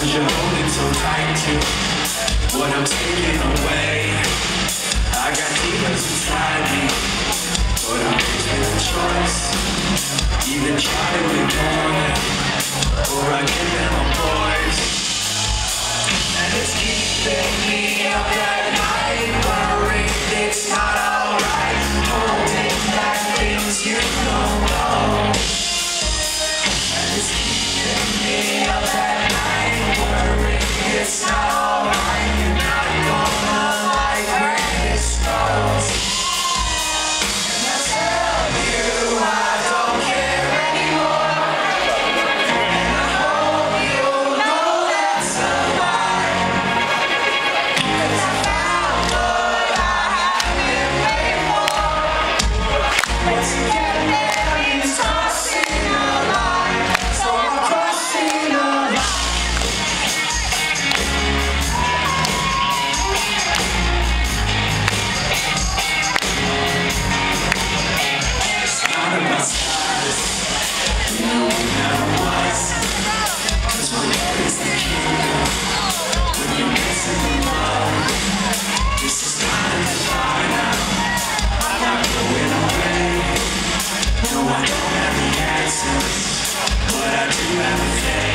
so you're holding so tight to what I'm taking away. I got demons especial. What I do every day